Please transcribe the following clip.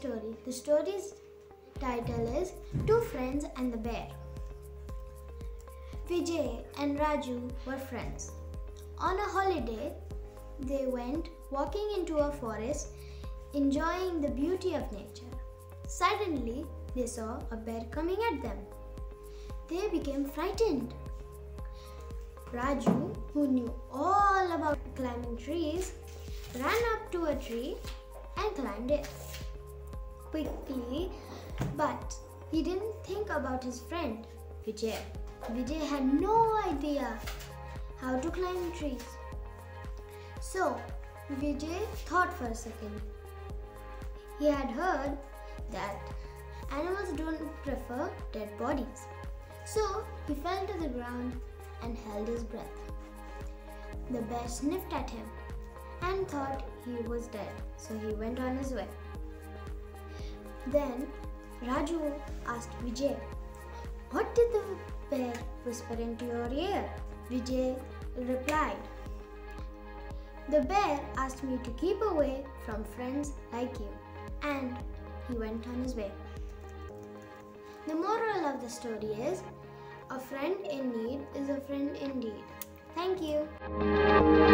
story. The story's title is Two Friends and the Bear. Vijay and Raju were friends. On a holiday, they went walking into a forest, enjoying the beauty of nature. Suddenly, they saw a bear coming at them. They became frightened. Raju, who knew all about climbing trees, ran up to a tree and climbed it quickly, but he didn't think about his friend Vijay. Vijay had no idea how to climb trees. So, Vijay thought for a second. He had heard that animals don't prefer dead bodies. So, he fell to the ground and held his breath. The bear sniffed at him thought he was dead, so he went on his way. Then Raju asked Vijay, What did the bear whisper into your ear? Vijay replied, The bear asked me to keep away from friends like you, and he went on his way. The moral of the story is a friend in need is a friend indeed. Thank you.